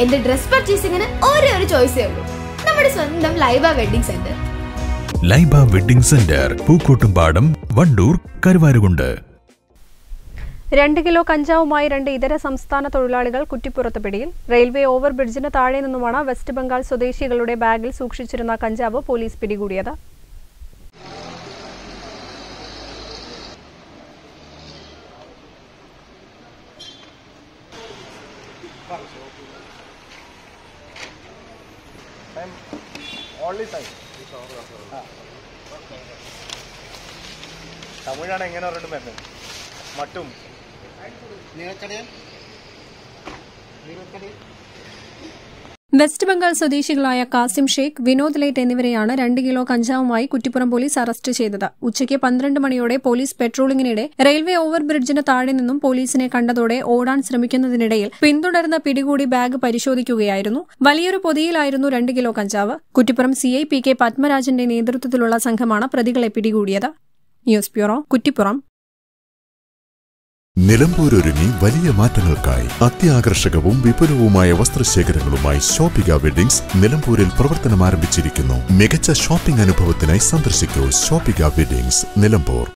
എന്റെ ഡ്രസ് പർച്ചേസിംഗിന് ഒരേ ഒരു ചോയ്സേ ഉള്ളൂ. നമ്മുടെ സ്വന്തം Laiba wedding centre. Laiba wedding centre Pookkottumpadam Wandoor Karuvarakundu. രണ്ട് കിലോ കഞ്ചാവുമായി രണ്ട് ഇതര സംസ്ഥാന തൊഴിലാളികൾ കുറ്റിപ്പുറത്ത് പിടിയിൽ റെയിൽവേ ഓവർ ബ്രിഡ്ജിന് താഴെ നിന്നുമാണ് വെസ്റ്റ് ബംഗാൾ സ്വദേശികളുടെ ബാഗിൽ സൂക്ഷിച്ചിരുന്ന കഞ്ചാവ് പോലീസ് പിടികൂടിയത്. തമിഴാണ് എങ്ങനെ പറഞ്ഞിട്ട് വരുന്നത്? മട്ടും. വെസ്റ്റ് ബംഗാൾ സ്വദേശികളായ കാസിം ഷേഖ് വിനോദ് ലൈറ്റ് എന്നിവരെയാണ് രണ്ട് കിലോ കഞ്ചാവുമായി കുറ്റിപ്പുറം പോലീസ് അറസ്റ്റ് ചെയ്തത്. ഉച്ചയ്ക്ക് പന്ത്രണ്ട് മണിയോടെ പോലീസ് പെട്രോളിംഗിനിടെ റെയിൽവേ ഓവർ ബ്രിഡ്ജിന് താഴെ നിന്നും പോലീസിനെ കണ്ടതോടെ ഓടാൻ ശ്രമിക്കുന്നതിനിടയിൽ പിന്തുടർന്ന പിടികൂടി ബാഗ് പരിശോധിക്കുകയായിരുന്നു. വലിയൊരു പൊതിയിലായിരുന്നു രണ്ട് കിലോ കഞ്ചാവ്. കുറ്റിപ്പുറം സിഐ പി കെ പത്മരാജന്റെ നേതൃത്വത്തിലുള്ള സംഘമാണ് പ്രതികളെ പിടികൂടിയത്. News bureau Kuttippuram. നിലമ്പൂരൊരുങ്ങി വലിയ മാറ്റങ്ങൾക്കായി അത്യാകർഷകവും വിപുലവുമായ വസ്ത്രശേഖരങ്ങളുമായി ഷോപ്പിക വെഡിങ്സ് നിലമ്പൂരിൽ പ്രവർത്തനം ആരംഭിച്ചിരിക്കുന്നു മികച്ച ഷോപ്പിംഗ് അനുഭവത്തിനായി സന്ദർശിക്കൂ ഷോപ്പിക വെഡിങ്സ് നിലമ്പൂർ.